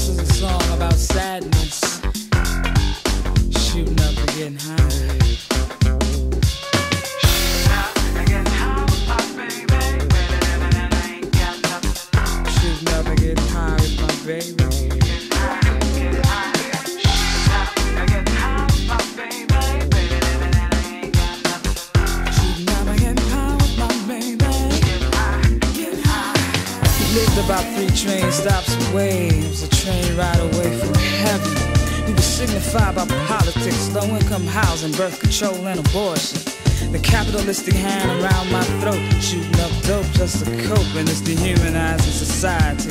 This is a song about sadness. Shooting up and getting high. About three train stops away. It was a train ride away from heaven. He was signified by politics, low income housing, birth control, and abortion. The capitalistic hand around my throat, shooting up dope just to cope, and it's dehumanizing society.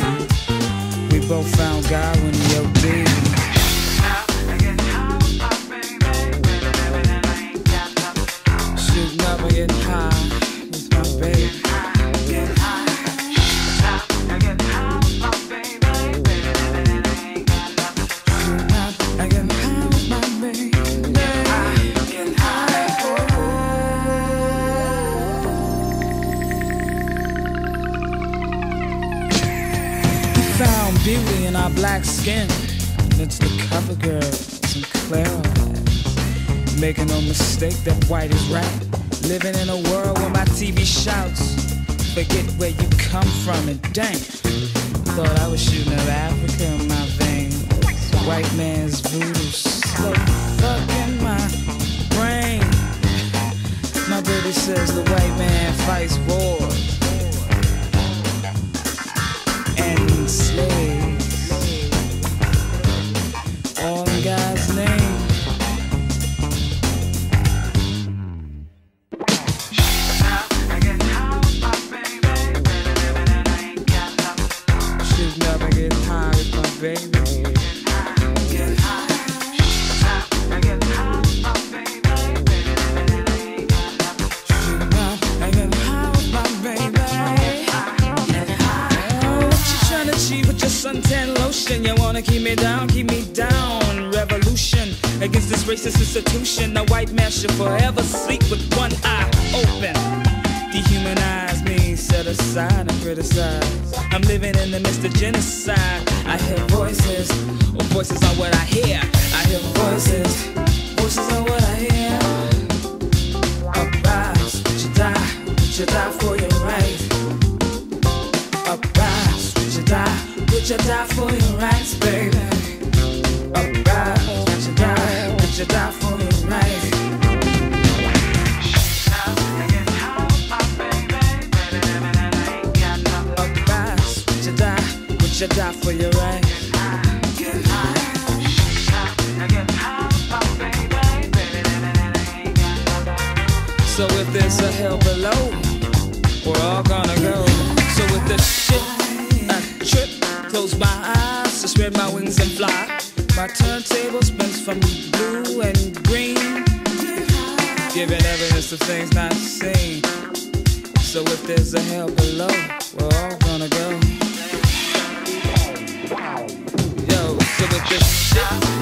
We both found God when he OD'd. Shooting getting high with my baby. Beauty in our black skin. And it's the cover girl, Sinclair. Making no mistake that white is right. Living in a world where my TV shouts, forget where you come from and dang. Thought I was shooting up Africa in my veins. White man's voodoo slow fucking my brain. My baby says the white man fights wars racist institution. A white man should forever sleep with one eye open. Dehumanize set aside and criticize. I'm living in the midst of genocide. I hear voices, or voices are what I hear. I hear voices, voices are what I hear. Uprise, would you die? You die for your right? Uprise, would you die? Would you die for your rights, baby? Uprise, would you die? Would you die you die for your rights? So if there's a hell below, we're all gonna go. So with the shit, I trip, close my eyes, to spread my wings and fly. My turntable spins from blue and green, giving evidence of things not seen. So if there's a hell below, we're all gonna go. Yo, so with this shit,